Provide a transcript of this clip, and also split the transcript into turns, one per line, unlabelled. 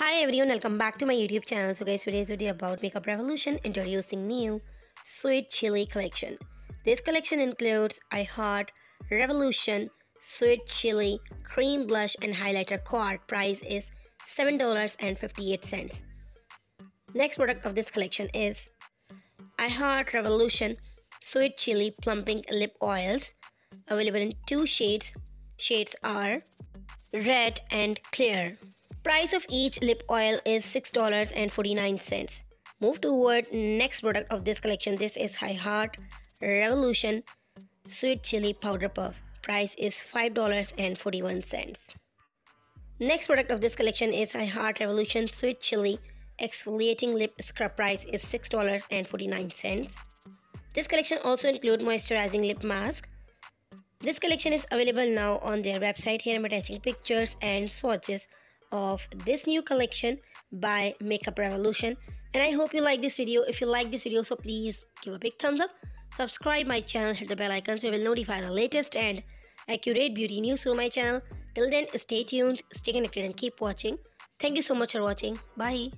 Hi everyone, welcome back to my YouTube channel. So guys, today's video about Makeup Revolution introducing new Sweet Chili collection. This collection includes I Heart, Revolution, Sweet Chili, Cream Blush and Highlighter Quad. Price is $7.58. Next product of this collection is I Heart Revolution Sweet Chili Plumping Lip Oils. Available in two shades. Shades are red and clear. Price of each lip oil is $6.49. Move toward next product of this collection. This is I Heart Revolution Sweet Chili Powder Puff. Price is $5.41. Next product of this collection is I Heart Revolution Sweet Chili Exfoliating Lip Scrub. Price is $6.49. This collection also include moisturizing lip mask. This collection is available now on their website. Here I'm attaching pictures and swatches of this new collection by Makeup Revolution. And I hope you like this video. If you like this video, so please give a big thumbs up. Subscribe my channel, hit the bell icon so you will notify the latest and accurate beauty news through my channel. Till then, stay tuned, stay connected and keep watching. Thank you so much for watching. Bye.